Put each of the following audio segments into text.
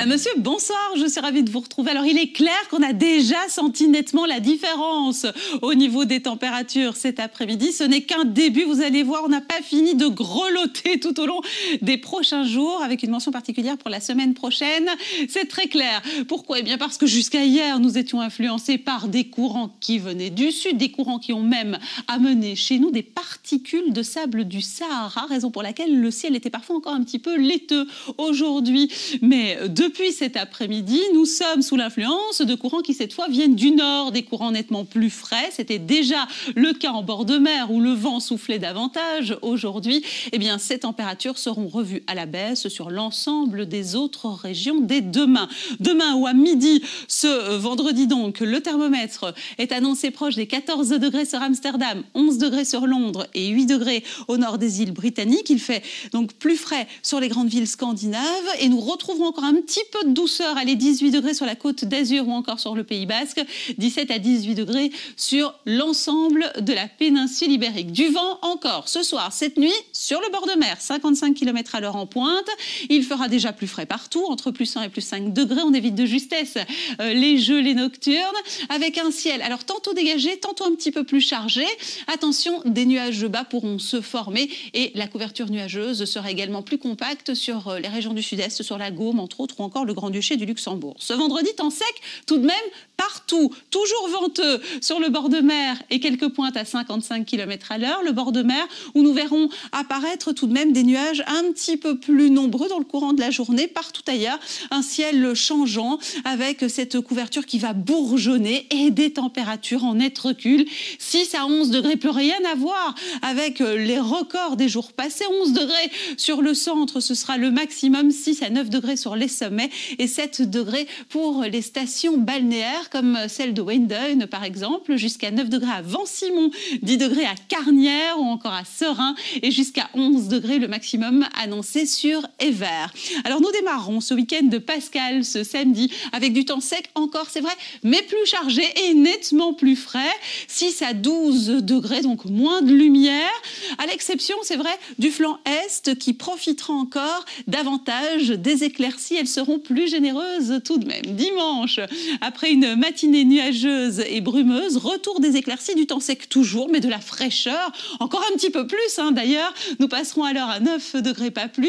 Bah, monsieur, bonsoir, je suis ravie de vous retrouver. Alors, il est clair qu'on a déjà senti nettement la différence au niveau des températures cet après-midi. Ce n'est qu'un début, vous allez voir, on n'a pas fini de grelotter tout au long des prochains jours, avec une mention particulière pour la semaine prochaine. C'est très clair. Pourquoi? Eh bien, parce que jusqu'à hier, nous étions influencés par des courants qui venaient du sud, des courants qui ont même amené chez nous des particules de sable du Sahara, raison pour laquelle le ciel était parfois encore un petit peu laiteux aujourd'hui. Mais depuis cet après-midi, nous sommes sous l'influence de courants qui cette fois viennent du nord, des courants nettement plus frais. C'était déjà le cas en bord de mer où le vent soufflait davantage. Aujourd'hui, eh bien, ces températures seront revues à la baisse sur l'ensemble des autres régions dès demain. Demain ou à midi, ce vendredi donc, le thermomètre est annoncé proche des 14 degrés sur Amsterdam, 11 degrés sur Londres et 8 degrés au nord des îles britanniques. Il fait donc plus frais sur les grandes villes scandinaves et nous retrouverons encore un petit peu de douceur, allez 18 degrés sur la côte d'Azur ou encore sur le Pays Basque, 17 à 18 degrés sur l'ensemble de la péninsule ibérique. Du vent encore ce soir, cette nuit sur le bord de mer, 55 km à l'heure en pointe. Il fera déjà plus frais partout, entre plus 1 et plus 5 degrés. On évite de justesse euh, les gelées nocturnes avec un ciel alors tantôt dégagé, tantôt un petit peu plus chargé. Attention, des nuages bas pourront se former et la couverture nuageuse sera également plus compacte sur euh, les régions du sud-est, sur la Gaume entre autres, ou le Grand-Duché du Luxembourg. Ce vendredi, temps sec tout de même partout, toujours venteux sur le bord de mer et quelques pointes à 55 km à l'heure, le bord de mer où nous verrons apparaître tout de même des nuages un petit peu plus nombreux dans le courant de la journée, partout ailleurs, un ciel changeant avec cette couverture qui va bourgeonner et des températures en net recul. 6 à 11 degrés, plus rien à voir avec les records des jours passés. 11 degrés sur le centre, ce sera le maximum, 6 à 9 degrés sur les sommets et 7 degrés pour les stations balnéaires comme celle de Wendeuil par exemple, jusqu'à 9 degrés à Vent-Simon, 10 degrés à Carnières ou encore à Serein et jusqu'à 11 degrés le maximum annoncé sur Ever. Alors nous démarrons ce week-end de Pascal ce samedi avec du temps sec encore, c'est vrai, mais plus chargé et nettement plus frais, 6 à 12 degrés, donc moins de lumière, à l'exception, c'est vrai, du flanc est qui profitera encore davantage des éclaircies. Elles seront plus généreuses tout de même. Dimanche, après une matinée nuageuse et brumeuse, retour des éclaircies, du temps sec toujours, mais de la fraîcheur, encore un petit peu plus hein, d'ailleurs. Nous passerons alors à 9 degrés, pas plus.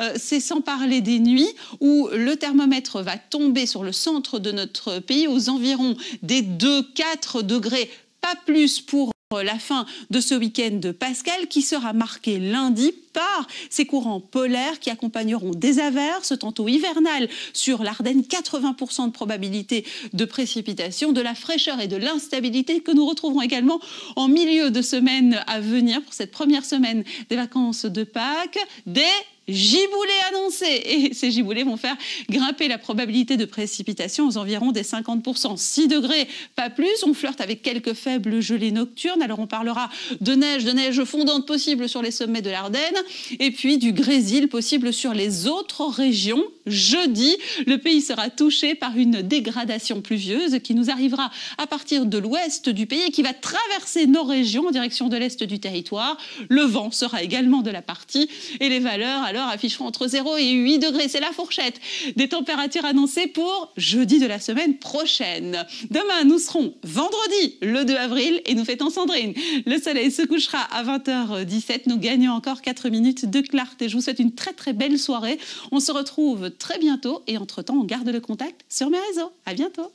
Euh, c'est sans parler des nuits où le thermomètre va tomber sur le centre de notre pays aux environs des 2-4 degrés, pas plus pour la fin de ce week-end de Pascal qui sera marqué lundi par ces courants polaires qui accompagneront des averses, tantôt hivernales sur l'Ardenne, 80% de probabilité de précipitation, de la fraîcheur et de l'instabilité que nous retrouverons également en milieu de semaine à venir pour cette première semaine des vacances de Pâques, des giboulées annoncées. Et ces giboulées vont faire grimper la probabilité de précipitation aux environs des 50%. 6 degrés, pas plus. On flirte avec quelques faibles gelées nocturnes. Alors on parlera de neige, de neige fondante possible sur les sommets de l'Ardenne et puis du grésil possible sur les autres régions. Jeudi, le pays sera touché par une dégradation pluvieuse qui nous arrivera à partir de l'ouest du pays et qui va traverser nos régions en direction de l'est du territoire. Le vent sera également de la partie et les valeurs alors afficheront entre 0 et 8 degrés. C'est la fourchette des températures annoncées pour jeudi de la semaine prochaine. Demain, nous serons vendredi, le 2 avril, et nous fêtons Sandrine. Le soleil se couchera à 20h17. Nous gagnons encore 4 minutes de clarté. Je vous souhaite une très très belle soirée. On se retrouve très bientôt et entre-temps, on garde le contact sur mes réseaux. À bientôt.